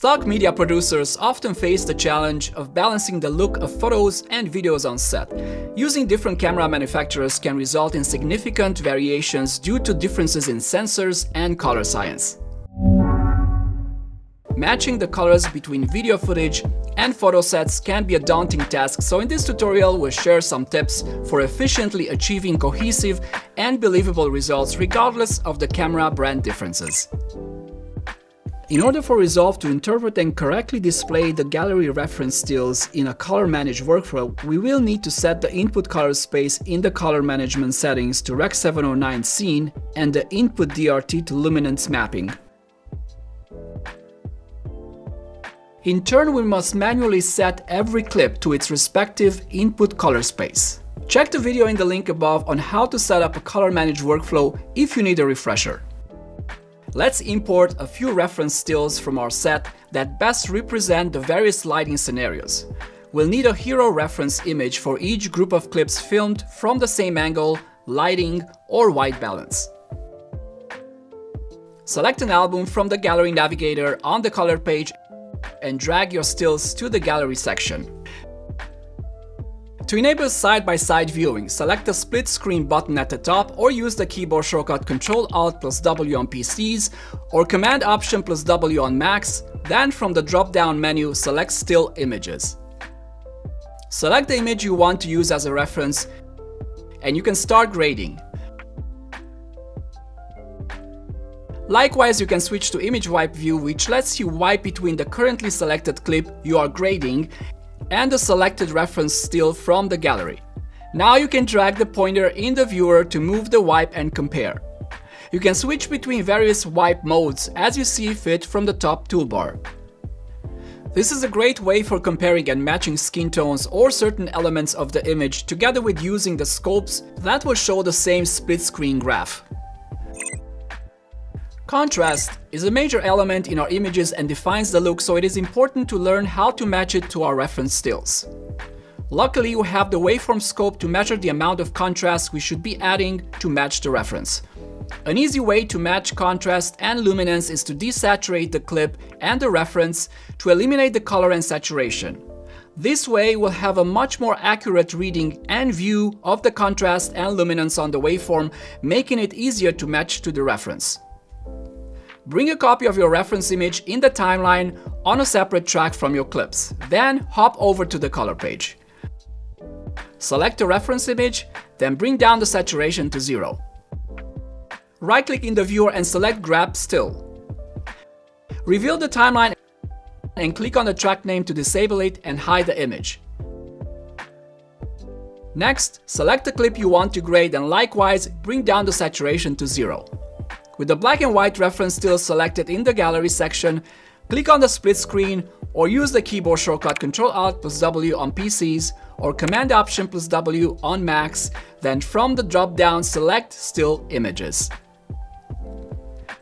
Stock media producers often face the challenge of balancing the look of photos and videos on set. Using different camera manufacturers can result in significant variations due to differences in sensors and color science. Matching the colors between video footage and photo sets can be a daunting task, so in this tutorial we'll share some tips for efficiently achieving cohesive and believable results regardless of the camera brand differences. In order for Resolve to interpret and correctly display the gallery reference stills in a color managed workflow, we will need to set the input color space in the color management settings to Rec 709 scene and the input DRT to luminance mapping. In turn, we must manually set every clip to its respective input color space. Check the video in the link above on how to set up a color managed workflow if you need a refresher. Let's import a few reference stills from our set that best represent the various lighting scenarios. We'll need a hero reference image for each group of clips filmed from the same angle, lighting, or white balance. Select an album from the gallery navigator on the color page and drag your stills to the gallery section. To enable side-by-side -side viewing, select the split screen button at the top or use the keyboard shortcut Ctrl Alt plus W on PCs or Command Option plus W on Macs, then from the drop-down menu select Still Images. Select the image you want to use as a reference and you can start grading. Likewise, you can switch to image wipe view which lets you wipe between the currently selected clip you are grading and the selected reference still from the gallery. Now you can drag the pointer in the viewer to move the wipe and compare. You can switch between various wipe modes as you see fit from the top toolbar. This is a great way for comparing and matching skin tones or certain elements of the image together with using the scopes that will show the same split screen graph. Contrast is a major element in our images and defines the look, so it is important to learn how to match it to our reference stills. Luckily, we have the waveform scope to measure the amount of contrast we should be adding to match the reference. An easy way to match contrast and luminance is to desaturate the clip and the reference to eliminate the color and saturation. This way we'll have a much more accurate reading and view of the contrast and luminance on the waveform, making it easier to match to the reference. Bring a copy of your reference image in the timeline on a separate track from your clips. Then hop over to the color page. Select the reference image, then bring down the saturation to zero. Right-click in the viewer and select Grab Still. Reveal the timeline and click on the track name to disable it and hide the image. Next, select the clip you want to grade and likewise bring down the saturation to zero. With the black and white reference still selected in the gallery section, click on the split screen or use the keyboard shortcut Ctrl Alt plus W on PCs or Command Option plus W on Macs, then from the drop-down select Still Images.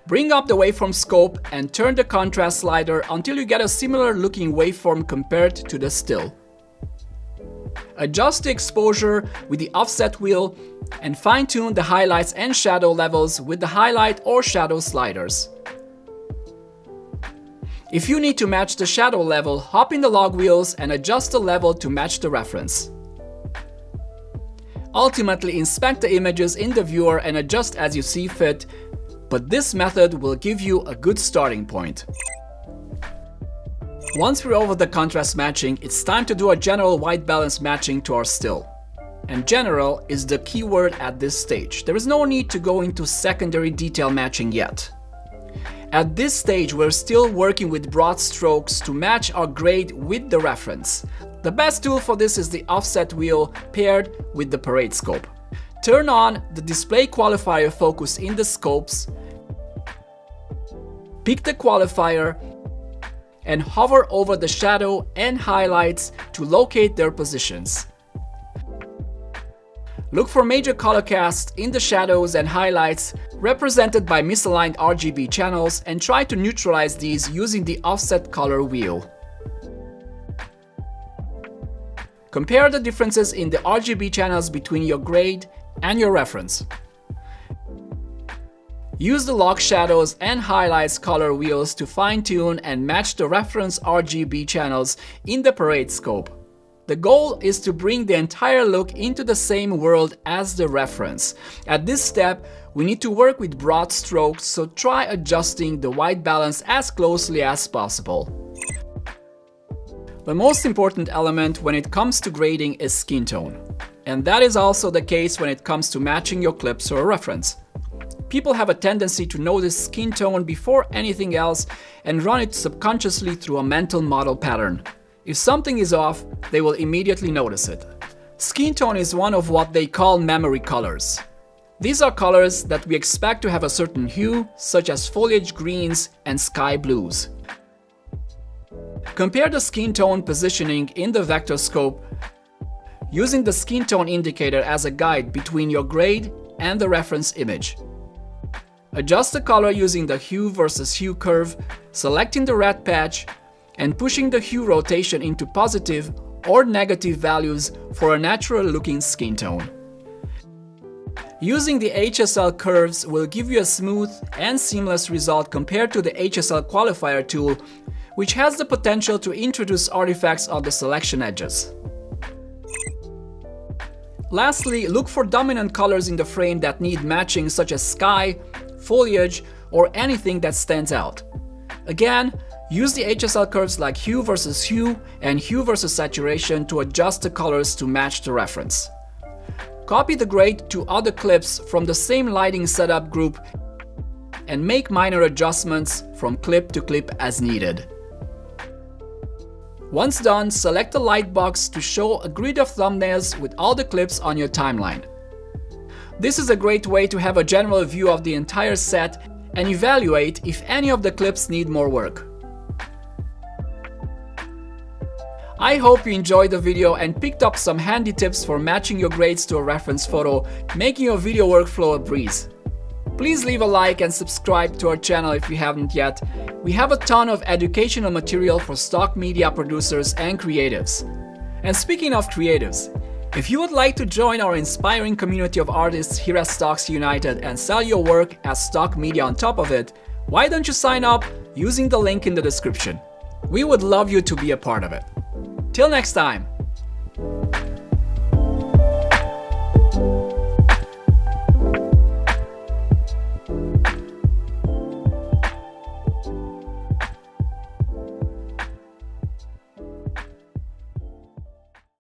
Bring up the waveform scope and turn the contrast slider until you get a similar looking waveform compared to the still. Adjust the exposure with the offset wheel and fine-tune the highlights and shadow levels with the highlight or shadow sliders. If you need to match the shadow level, hop in the log wheels and adjust the level to match the reference. Ultimately inspect the images in the viewer and adjust as you see fit, but this method will give you a good starting point. Once we're over the contrast matching, it's time to do a general white balance matching to our still. And general is the keyword at this stage. There is no need to go into secondary detail matching yet. At this stage, we're still working with broad strokes to match our grade with the reference. The best tool for this is the offset wheel paired with the parade scope. Turn on the display qualifier focus in the scopes, pick the qualifier and hover over the shadow and highlights to locate their positions. Look for major color casts in the shadows and highlights represented by misaligned RGB channels and try to neutralize these using the offset color wheel. Compare the differences in the RGB channels between your grade and your reference. Use the log shadows and highlights color wheels to fine-tune and match the reference RGB channels in the parade scope. The goal is to bring the entire look into the same world as the reference. At this step, we need to work with broad strokes, so try adjusting the white balance as closely as possible. The most important element when it comes to grading is skin tone. And that is also the case when it comes to matching your clips or a reference. People have a tendency to notice skin tone before anything else and run it subconsciously through a mental model pattern. If something is off, they will immediately notice it. Skin tone is one of what they call memory colors. These are colors that we expect to have a certain hue, such as foliage greens and sky blues. Compare the skin tone positioning in the vector scope using the skin tone indicator as a guide between your grade and the reference image. Adjust the color using the hue versus hue curve, selecting the red patch, and pushing the hue rotation into positive or negative values for a natural looking skin tone. Using the HSL curves will give you a smooth and seamless result compared to the HSL qualifier tool, which has the potential to introduce artifacts on the selection edges. Lastly, look for dominant colors in the frame that need matching such as sky, foliage, or anything that stands out. Again, use the HSL curves like hue versus hue and hue versus saturation to adjust the colors to match the reference. Copy the grade to other clips from the same lighting setup group and make minor adjustments from clip to clip as needed. Once done, select the lightbox to show a grid of thumbnails with all the clips on your timeline. This is a great way to have a general view of the entire set and evaluate if any of the clips need more work. I hope you enjoyed the video and picked up some handy tips for matching your grades to a reference photo, making your video workflow a breeze. Please leave a like and subscribe to our channel if you haven't yet. We have a ton of educational material for stock media producers and creatives. And speaking of creatives, if you would like to join our inspiring community of artists here at Stocksy United and sell your work as stock media on top of it, why don't you sign up using the link in the description? We would love you to be a part of it. Till next time!